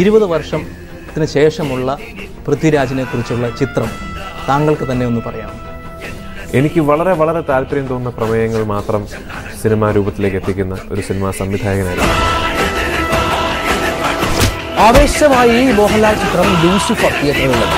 ഇരുപത് വർഷത്തിന് ശേഷമുള്ള പൃഥ്വിരാജിനെ കുറിച്ചുള്ള ചിത്രം താങ്കൾക്ക് തന്നെ ഒന്ന് പറയാം എനിക്ക് വളരെ വളരെ താല്പര്യം തോന്നുന്ന പ്രമേയങ്ങൾ മാത്രം സിനിമാ രൂപത്തിലേക്ക് എത്തിക്കുന്ന ഒരു സിനിമാ സംവിധായകനായിരുന്നു. ആവേശമായി മോഹൻലാൽ ചിത്രം ലൂസിഫർ തിയേറ്ററിലുള്ളത്